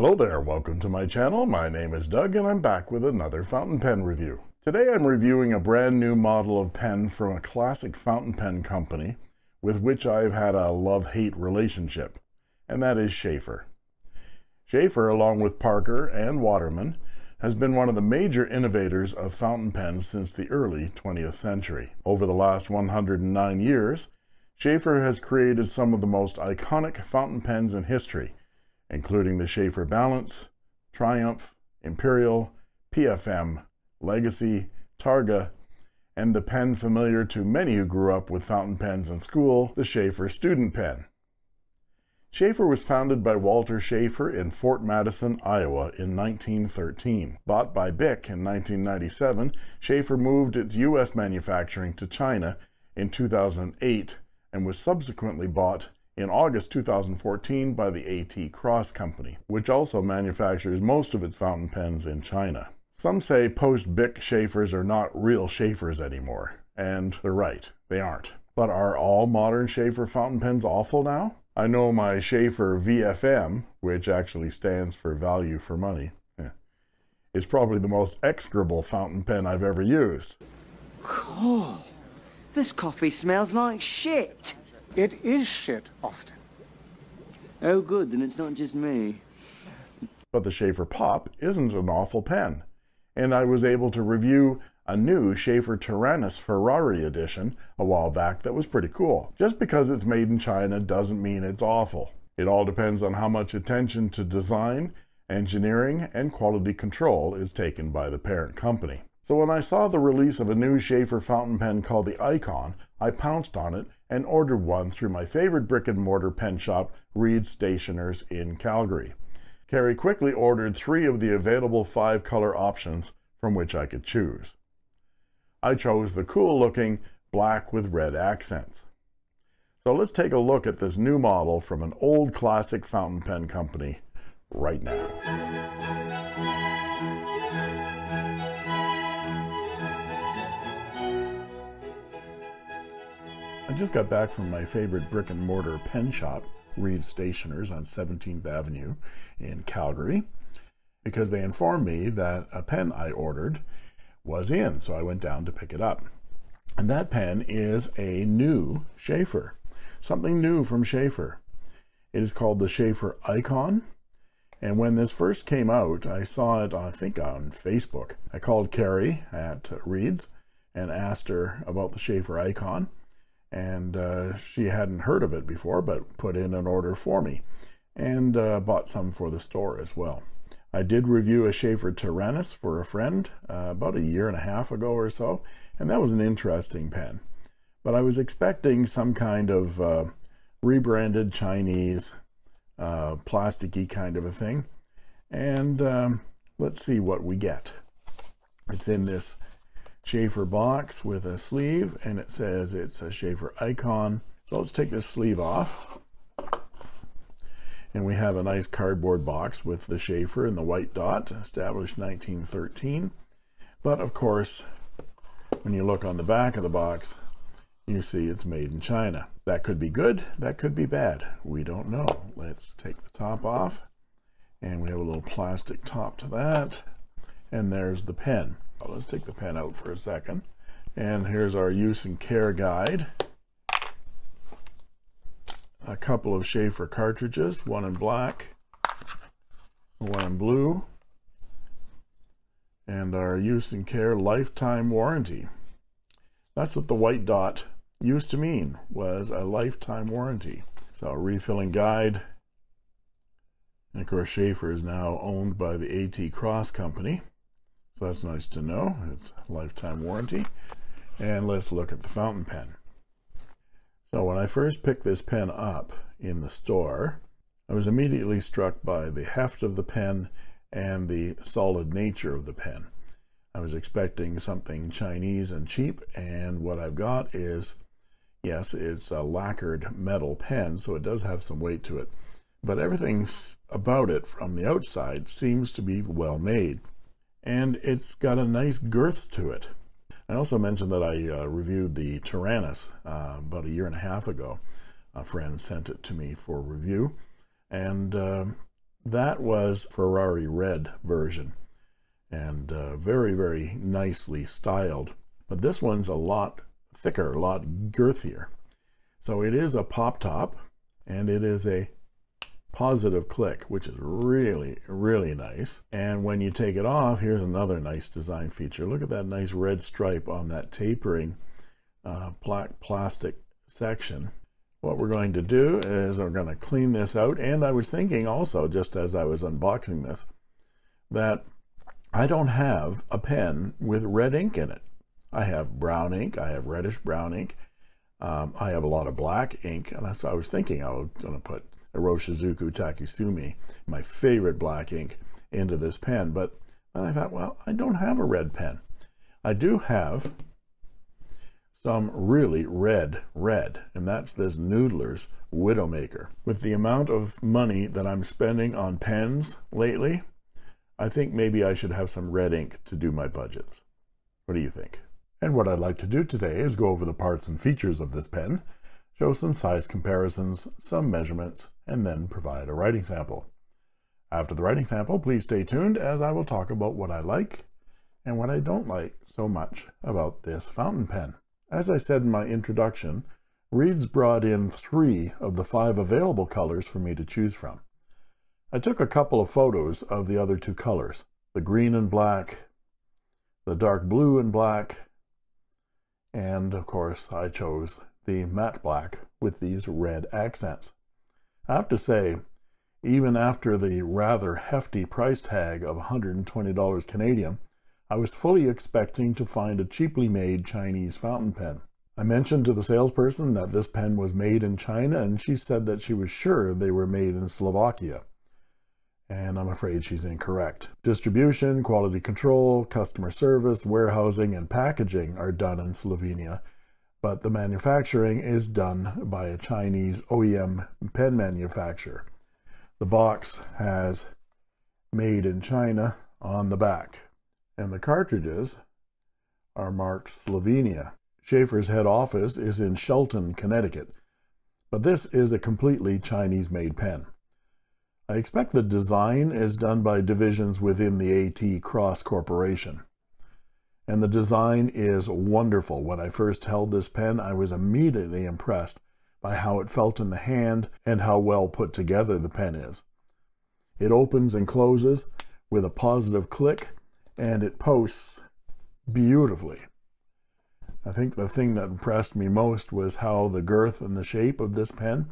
Hello there, welcome to my channel. My name is Doug and I'm back with another fountain pen review. Today I'm reviewing a brand new model of pen from a classic fountain pen company with which I've had a love-hate relationship, and that is Sheaffer. Sheaffer, along with Parker and Waterman, has been one of the major innovators of fountain pens since the early 20th century. Over the last 109 years, Sheaffer has created some of the most iconic fountain pens in history, including the Sheaffer Balance, Triumph, Imperial, PFM, Legacy, Targa, and the pen familiar to many who grew up with fountain pens in school, the Sheaffer Student Pen. Sheaffer was founded by Walter Sheaffer in Fort Madison, Iowa in 1913. Bought by Bic in 1997, Sheaffer moved its U.S. manufacturing to China in 2008 and was subsequently bought in August 2014 by the AT Cross Company, which also manufactures most of its fountain pens in China. Some say post-Bic Sheaffers are not real Sheaffers anymore, and they're right, they aren't. But are all modern Sheaffer fountain pens awful now? I know my Sheaffer VFM, which actually stands for value for money, eh, is probably the most execrable fountain pen I've ever used. Oh, this coffee smells like shit. It is shit, Austin. Oh, good, then it's not just me. But the Sheaffer Pop isn't an awful pen, and I was able to review a new Sheaffer Taranis Ferrari edition a while back that was pretty cool. Just because it's made in China doesn't mean it's awful. It all depends on how much attention to design, engineering, and quality control is taken by the parent company. So when I saw the release of a new Sheaffer fountain pen called the Icon, I pounced on it and ordered one through my favorite brick and mortar pen shop, Reid Stationers in Calgary. Carrie quickly ordered three of the available five color options from which I could choose. I chose the cool looking black with red accents. So let's take a look at this new model from an old classic fountain pen company right now. I just got back from my favorite brick and mortar pen shop, Reid Stationers on 17th Avenue in Calgary, because they informed me that a pen I ordered was in, so I went down to pick it up. And that pen is a new Sheaffer, something new from Sheaffer. It is called the Sheaffer Icon. And when this first came out, I saw it, I think, on Facebook. I called Carrie at Reid's and asked her about the Sheaffer Icon and uh, she hadn't heard of it before but put in an order for me and uh, bought some for the store as well. I did review a Sheaffer Taranis for a friend uh, about a year and a half ago or so and that was an interesting pen. But I was expecting some kind of uh, rebranded Chinese uh, plasticky kind of a thing. And um, let's see what we get. It's in this Sheaffer box with a sleeve and it says it's a Sheaffer icon. So let's take this sleeve off. And we have a nice cardboard box with the Sheaffer and the white dot, established 1913. But of course, when you look on the back of the box, you see it's made in China. That could be good, that could be bad. We don't know. Let's take the top off. And we have a little plastic top to that. And there's the pen. Well, let's take the pen out for a second. And here's our use and care guide. A couple of Sheaffer cartridges, one in black, one in blue, and our use and care lifetime warranty. That's what the white dot used to mean, was a lifetime warranty. So a refilling guide. And of course, Sheaffer is now owned by the AT Cross Company. So that's nice to know. It's lifetime warranty. And let's look at the fountain pen. So when I first picked this pen up in the store, I was immediately struck by the heft of the pen and the solid nature of the pen. I was expecting something Chinese and cheap, and what I've got is, yes, it's a lacquered metal pen, so it does have some weight to it, but everything about it from the outside seems to be well made and it's got a nice girth to it. I also mentioned that I uh, reviewed the Taranis uh, about a year and a half ago. A friend sent it to me for review, and uh, That was Ferrari red version and uh, very, very nicely styled. But this one's a lot thicker, a lot girthier. So it is a pop top and it is a positive click, which is really, really nice. And when you take it off, here's another nice design feature. Look at that nice red stripe on that tapering uh, black plastic section. What we're going to do is we're going to clean this out. And I was thinking also, just as I was unboxing this, that I don't have a pen with red ink in it. I have brown ink, I have reddish brown ink, um, I have a lot of black ink, and so I was thinking I was going to put Iroshizuku Take-sumi, my favorite black ink, into this pen, but then I thought, well, I don't have a red pen. I do have some really red red, and that's this Noodler's Widowmaker. With the amount of money that I'm spending on pens lately, I think maybe I should have some red ink to do my budgets. What do you think? And what I'd like to do today is go over the parts and features of this pen, show some size comparisons, some measurements, and then provide a writing sample. After the writing sample, please stay tuned as I will talk about what I like and what I don't like so much about this fountain pen. As I said in my introduction, Reid's brought in three of the five available colors for me to choose from. I took a couple of photos of the other two colors, the green and black, the dark blue and black, and of course I chose the matte black with these red accents. I have to say, even after the rather hefty price tag of $120 Canadian, I was fully expecting to find a cheaply made Chinese fountain pen. I mentioned to the salesperson that this pen was made in China, and she said that she was sure they were made in Slovakia and I'm afraid she's incorrect. Distribution, quality control, customer service, warehousing, and packaging are done in Slovenia, but the manufacturing is done by a Chinese OEM pen manufacturer. The box has made in China on the back, and the cartridges are marked Slovenia. Sheaffer's head office is in Shelton, Connecticut, but this is a completely Chinese-made pen. I expect the design is done by divisions within the AT Cross Corporation. And the design is wonderful. When I first held this pen, I was immediately impressed by how it felt in the hand and how well put together the pen is. It opens and closes with a positive click and it posts beautifully. I think the thing that impressed me most was how the girth and the shape of this pen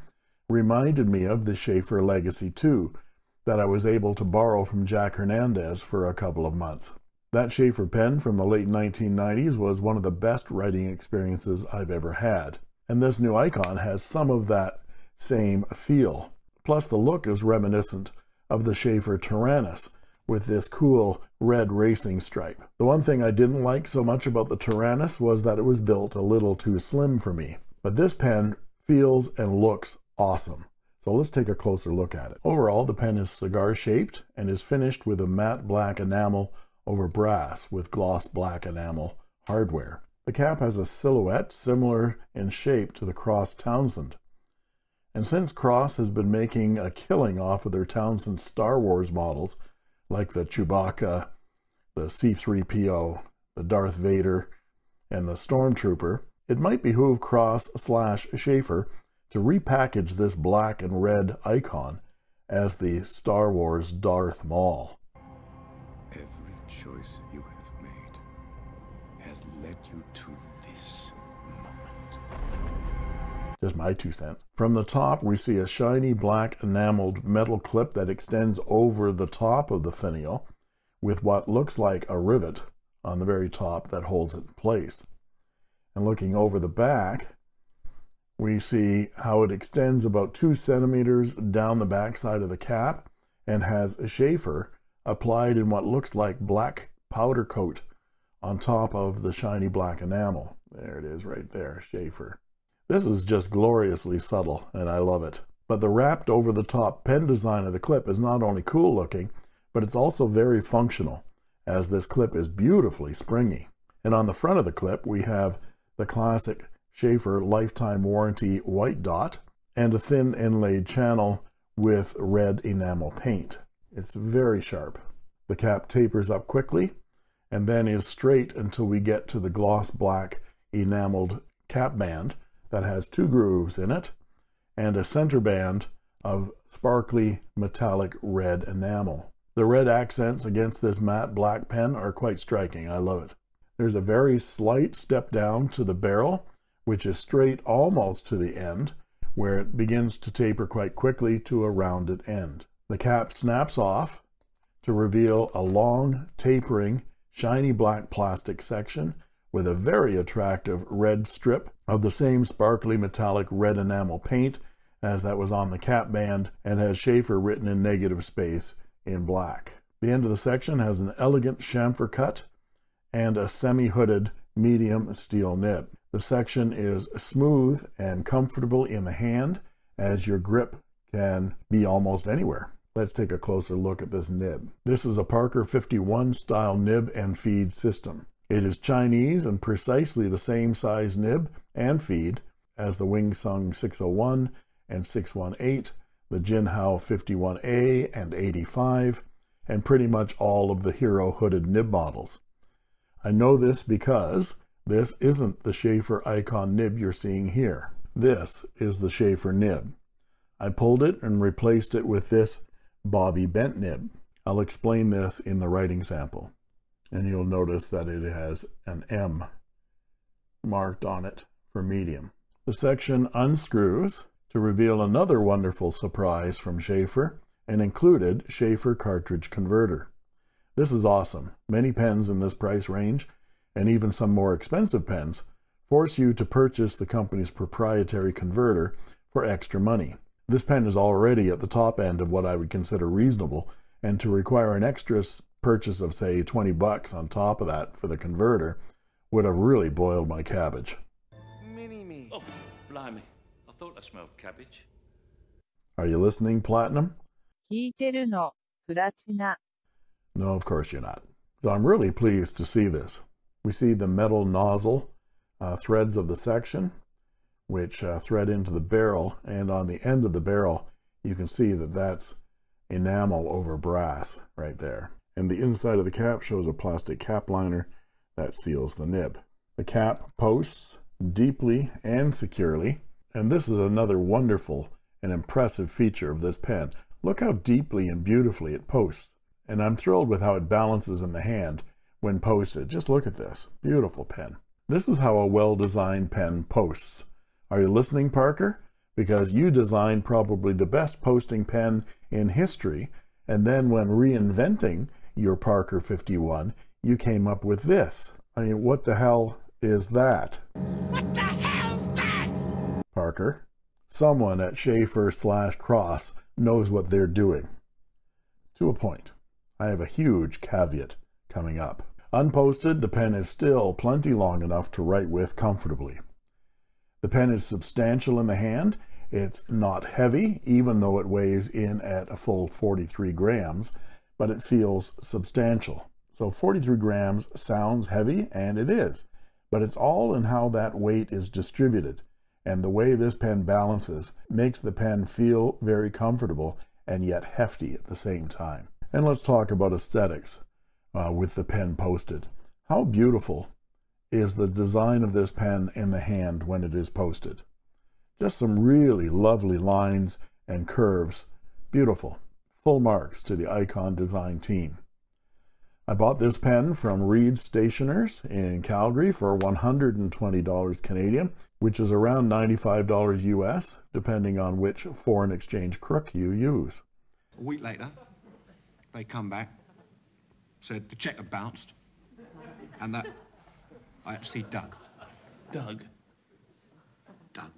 reminded me of the Sheaffer Legacy 2 that I was able to borrow from Jack Hernandez for a couple of months. That Sheaffer pen from the late 1990s was one of the best writing experiences I've ever had. And this new icon has some of that same feel. Plus the look is reminiscent of the Sheaffer Taranis with this cool red racing stripe. The one thing I didn't like so much about the Taranis was that it was built a little too slim for me. But this pen feels and looks awesome. So let's take a closer look at it. Overall, the pen is cigar shaped and is finished with a matte black enamel over brass with gloss black enamel hardware. The cap has a silhouette similar in shape to the Cross Townsend. And since Cross has been making a killing off of their Townsend Star Wars models, like the Chewbacca, the C-3PO, the Darth Vader, and the Stormtrooper, it might behoove Cross slash Sheaffer to repackage this black and red icon as the Star Wars Darth Maul. Choice you have made has led you to this moment. Just my two cents. From the top, we see a shiny black enameled metal clip that extends over the top of the finial with what looks like a rivet on the very top that holds it in place. And looking over the back, we see how it extends about two centimeters down the backside of the cap and has a Sheaffer applied in what looks like black powder coat on top of the shiny black enamel. There it is right there, Sheaffer. This is just gloriously subtle and I love it. But the wrapped over the top pen design of the clip is not only cool looking, but it's also very functional as this clip is beautifully springy. And on the front of the clip, we have the classic Sheaffer lifetime warranty white dot and a thin inlaid channel with red enamel paint. It's very sharp. The cap tapers up quickly and then is straight until we get to the gloss black enameled cap band that has two grooves in it and a center band of sparkly metallic red enamel. The red accents against this matte black pen are quite striking. I love it. There's a very slight step down to the barrel, which is straight almost to the end, where it begins to taper quite quickly to a rounded end. The cap snaps off to reveal a long, tapering, shiny black plastic section with a very attractive red strip of the same sparkly metallic red enamel paint as that was on the cap band and has Sheaffer written in negative space in black. The end of the section has an elegant chamfer cut and a semi-hooded medium steel nib. The section is smooth and comfortable in the hand as your grip can be almost anywhere. Let's take a closer look at this nib. This is a Parker 51 style nib and feed system. It is Chinese and precisely the same size nib and feed as the Wing Sung 601 and 618, the Jinhao 51A and 85, and pretty much all of the Hero hooded nib models. I know this because this isn't the Sheaffer Icon nib you're seeing here. This is the Sheaffer nib. I pulled it and replaced it with this Bobby Bent nib. I'll explain this in the writing sample. And you'll notice that it has an M marked on it for medium. The section unscrews to reveal another wonderful surprise from Sheaffer an included Sheaffer cartridge converter. This is awesome. Many pens in this price range, and even some more expensive pens, force you to purchase the company's proprietary converter for extra money. This pen is already at the top end of what I would consider reasonable, and to require an extra purchase of, say, 20 bucks on top of that for the converter would have really boiled my cabbage. Mini-me. Oh, blimey. I thought I smelled cabbage. Are you listening, Platinum? 聞いてるの、プラチナ。 No, of course you're not. So I'm really pleased to see this. We see the metal nozzle uh, threads of the section, which uh, thread into the barrel, and on the end of the barrel, you can see that that's enamel over brass right there. And the inside of the cap shows a plastic cap liner that seals the nib. The cap posts deeply and securely, and this is another wonderful and impressive feature of this pen. Look how deeply and beautifully it posts. And I'm thrilled with how it balances in the hand when posted. Just look at this. Beautiful pen. This is how a well-designed pen posts. Are you listening, Parker? Because you designed probably the best posting pen in history, and then when reinventing your Parker 51, you came up with this. I mean, what the hell is that? What the hell's that? Parker. Someone at Sheaffer slash Cross knows what they're doing. To a point. I have a huge caveat coming up. Unposted, the pen is still plenty long enough to write with comfortably. The pen is substantial in the hand. It's not heavy, even though it weighs in at a full 43 grams, but it feels substantial. So 43 grams sounds heavy, and it is, but it's all in how that weight is distributed. And the way this pen balances makes the pen feel very comfortable and yet hefty at the same time. And let's talk about aesthetics uh, with the pen posted. How beautiful is the design of this pen in the hand when it is posted. Just some really lovely lines and curves. Beautiful. Full marks to the Icon Design team. I bought this pen from Reid Stationers in Calgary for $120 Canadian, which is around $95 US, depending on which foreign exchange crook you use. A week later, they come back, said the check had bounced, and that I had to see Doug. Doug? Doug.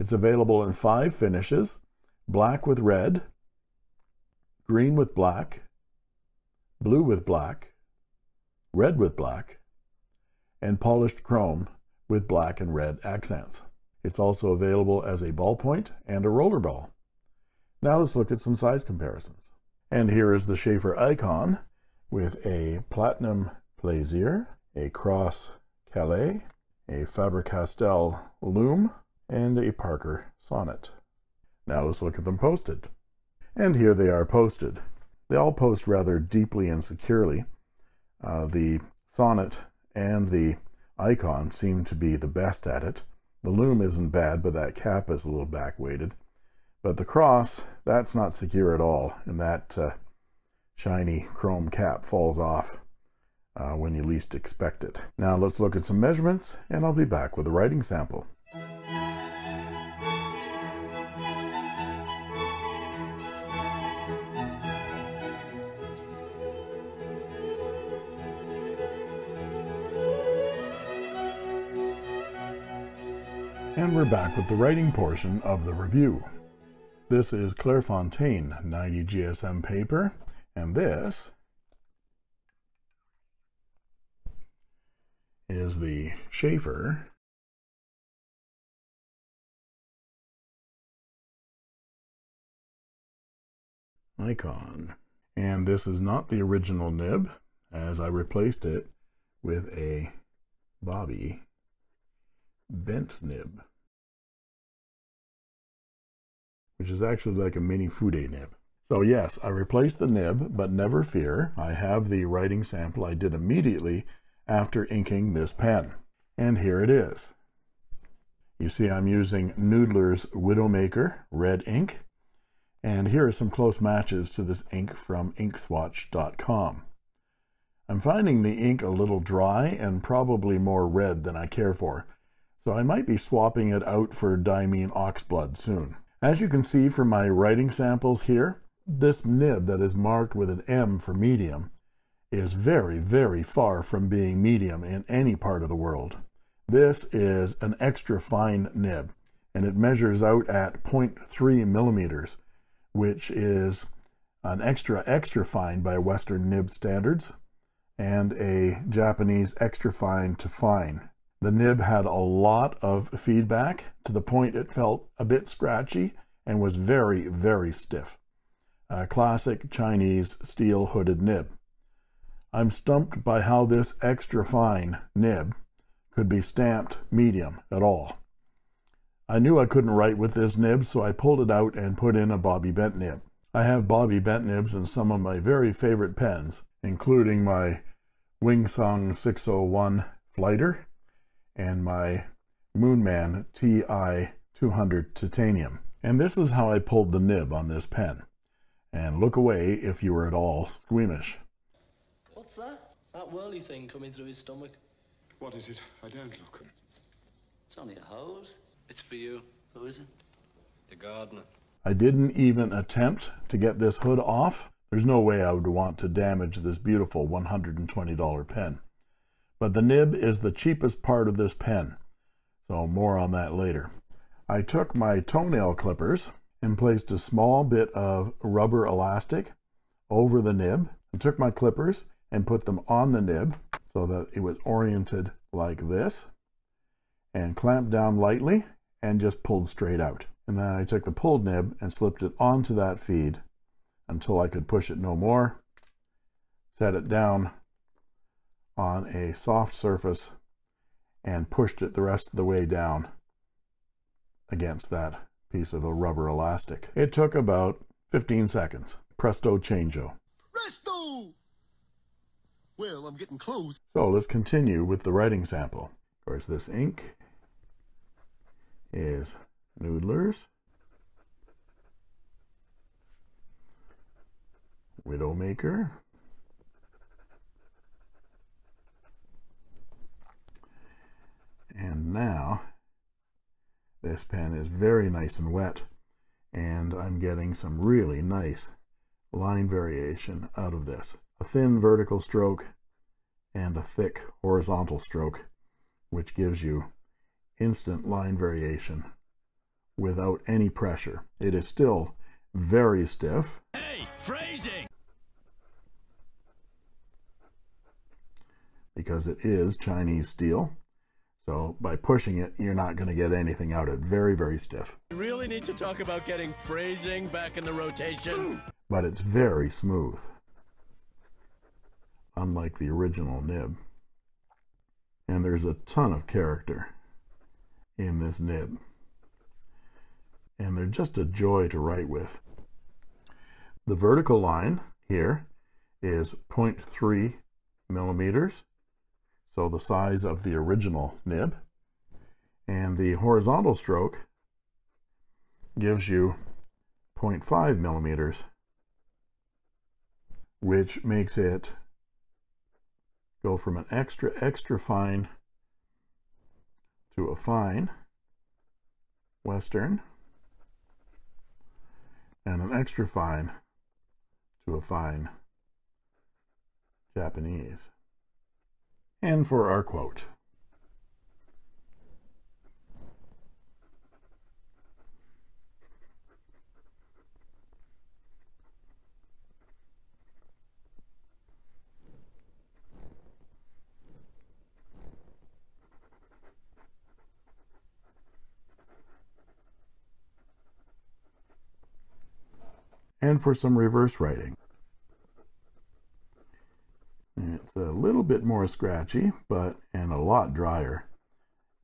It's available in five finishes black with red, green with black, blue with black, red with black, and polished chrome with black and red accents. It's also available as a ballpoint and a roller ball. Now let's look at some size comparisons. And here is the Sheaffer icon with a Platinum Plaisir, a Cross Calais, a Faber-Castell Loom, and a Parker Sonnet. Now let's look at them posted. And here they are posted. They all post rather deeply and securely. Uh, the Sonnet and the Icon seem to be the best at it. The loom isn't bad, but that cap is a little back weighted. But the cross, that's not secure at all, and that uh, shiny chrome cap falls off uh, when you least expect it. Now let's look at some measurements, and I'll be back with a writing sample. And we're back with the writing portion of the review. This is Clairefontaine 90 GSM paper, and this is the Sheaffer icon. And this is not the original nib, as I replaced it with a Bobby bent nib, which is actually like a mini Fude nib. So yes, I replaced the nib, but never fear, I have the writing sample I did immediately after inking this pen. And here it is. You see I'm using Noodler's Widowmaker red ink, and here are some close matches to this ink from inkswatch.com. I'm finding the ink a little dry and probably more red than I care for, so I might be swapping it out for Diamine Oxblood soon. As you can see from my writing samples here, this nib that is marked with an M for medium is very, very far from being medium in any part of the world. This is an extra fine nib, and it measures out at 0.3 millimeters, which is an extra, extra fine by Western nib standards, and a Japanese extra fine to fine the nib had a lot of feedback to the point it felt a bit scratchy and was very, very stiff. A classic Chinese steel hooded nib. I'm stumped by how this extra fine nib could be stamped medium at all. I knew I couldn't write with this nib, so I pulled it out and put in a Bobby Bent nib. I have Bobby Bent nibs in some of my very favorite pens, including my Wing Sung 601 Flighter and my Moonman TI 200 titanium. And this is how I pulled the nib on this pen. And look away if you were at all squeamish. What's that? That whirly thing coming through his stomach? What is it? I don't look. It's only a hose. It's for you. Who is it? The gardener. I didn't even attempt to get this hood off. There's no way I would want to damage this beautiful $120 pen. But the nib is the cheapest part of this pen, so more on that later. I took my toenail clippers and placed a small bit of rubber elastic over the nib and took my clippers and put them on the nib so that it was oriented like this and clamped down lightly and just pulled straight out. And then I took the pulled nib and slipped it onto that feed until I could push it no more, set it down on a soft surface and pushed it the rest of the way down against that piece of a rubber elastic. It took about 15 seconds. Presto changeo. Presto! Well, I'm getting close. So let's continue with the writing sample. Of course, this ink is Noodler's Widowmaker And now this pen is very nice and wet and I'm getting some really nice line variation out of this. A thin vertical stroke and a thick horizontal stroke which gives you instant line variation without any pressure. It is still very stiff. Hey, phrasing! Because it is Chinese steel. So by pushing it, you're not going to get anything out of it. Very, very stiff. You really need to talk about getting phrasing back in the rotation. But it's very smooth. Unlike the original nib. And there's a ton of character in this nib. And they're just a joy to write with. The vertical line here is 0.3 millimeters, so the size of the original nib. And the horizontal stroke gives you 0.5 millimeters, which makes it go from an extra, extra fine to a fine Western and an extra fine to a fine Japanese. And for our quote. And for some reverse writing. It's a little bit more scratchy, but and a lot drier,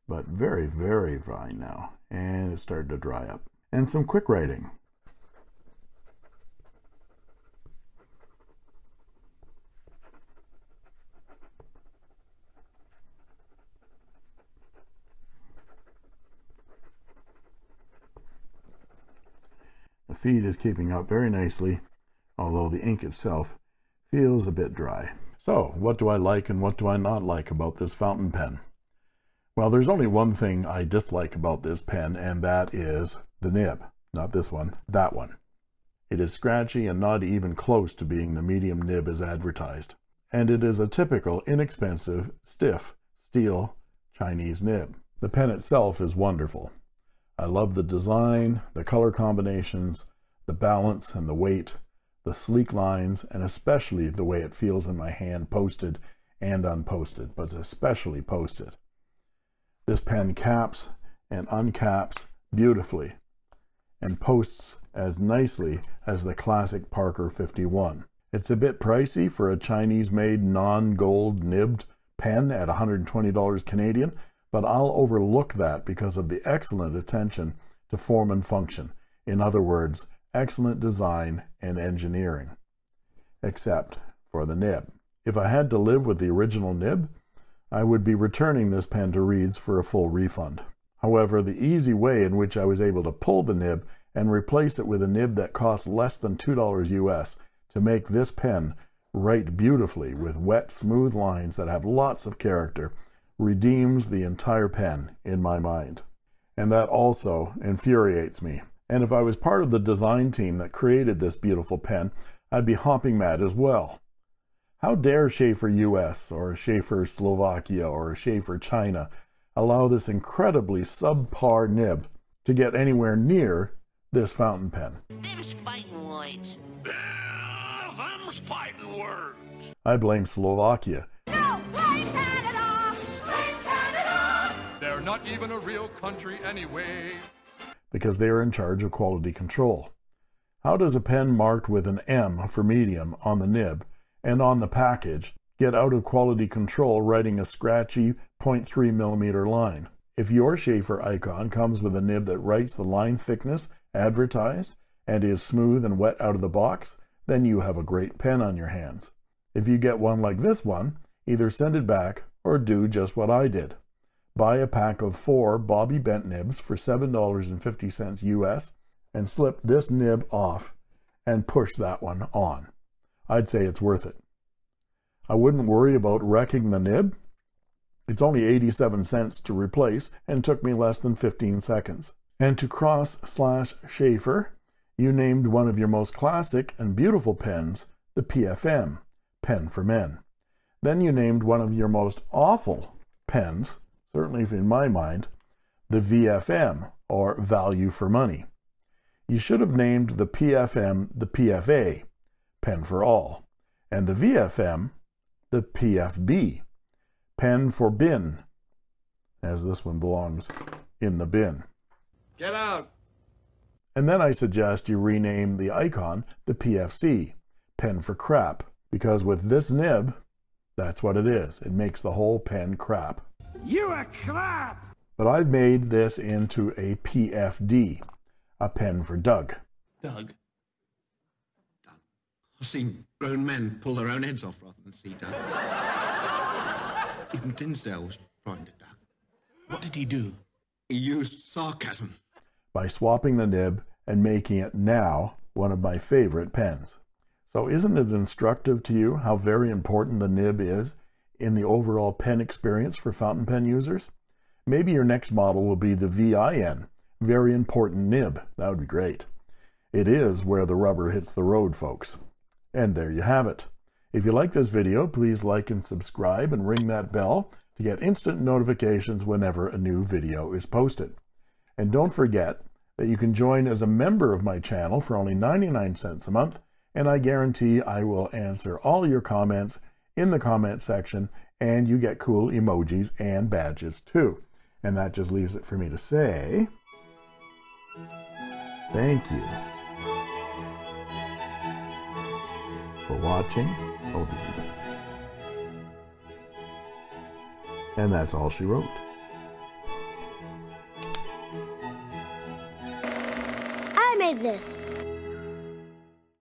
but very, very fine now. And it started to dry up. And some quick writing. Feed is keeping up very nicely, although the ink itself feels a bit dry. So, what do I like and what do I not like about this fountain pen? Well, there's only one thing I dislike about this pen, and that is the nib. Not this one, that one. It is scratchy and not even close to being the medium nib as advertised. And it is a typical, inexpensive, stiff, steel Chinese nib. The pen itself is wonderful. I love the design, the color combinations, the balance and the weight, the sleek lines, and especially the way it feels in my hand posted and unposted, but especially posted. This pen caps and uncaps beautifully and posts as nicely as the classic Parker 51. It's a bit pricey for a Chinese-made non-gold nibbed pen at $120 Canadian, but I'll overlook that because of the excellent attention to form and function. In other words, excellent design and engineering. Except for the nib. If I had to live with the original nib, I would be returning this pen to Reid's for a full refund. However, the easy way in which I was able to pull the nib and replace it with a nib that costs less than $2 US to make this pen write beautifully with wet, smooth lines that have lots of character redeems the entire pen in my mind. And that also infuriates me. And if I was part of the design team that created this beautiful pen, I'd be hopping mad as well. How dare Sheaffer US or Sheaffer Slovakia or Sheaffer China allow this incredibly subpar nib to get anywhere near this fountain pen? Them's fighting words. Them's fighting words. I blame Slovakia. No, blame Canada! Blame Canada! They're not even a real country anyway. Because they are in charge of quality control. How does a pen marked with an M for medium on the nib and on the package get out of quality control writing a scratchy 0.3 millimeter line? If your Sheaffer icon comes with a nib that writes the line thickness advertised and is smooth and wet out of the box, then you have a great pen on your hands. If you get one like this one, either send it back or do just what I did. Buy a pack of four Bobby Bent nibs for $7.50 US and slip this nib off and push that one on. I'd say it's worth it. I wouldn't worry about wrecking the nib. It's only 87 cents to replace and took me less than 15 seconds. And to cross slash Sheaffer, you named one of your most classic and beautiful pens the PFM, Pen for Men. Then you named one of your most awful pens, certainly in my mind, the VFM, or Value for Money. You should have named the PFM the PFA, Pen for All, and the VFM the PFB, Pen for Bin, as this one belongs in the bin. Get out. And then I suggest you rename the icon the PFC, Pen for Crap, because with this nib, that's what it is. It makes the whole pen crap. You a clap! But I've made this into a PFD, a pen for Doug. Doug. Doug. I've seen grown men pull their own heads off rather than see Doug. Even Dinsdale was frightened at that. What did he do? He used sarcasm. by swapping the nib and making it now one of my favorite pens. So, isn't it instructive to you how very important the nib is in the overall pen experience for fountain pen users? Maybe your next model will be the VIN, very important nib. That would be great. It is where the rubber hits the road, folks. And there you have it. If you like this video, please like and subscribe and ring that bell to get instant notifications whenever a new video is posted. And don't forget that you can join as a member of my channel for only 99 cents a month, and I guarantee I will answer all your comments in the comment section, and you get cool emojis and badges too. And that just leaves it for me to say thank you for watching. And that's all she wrote. I made this.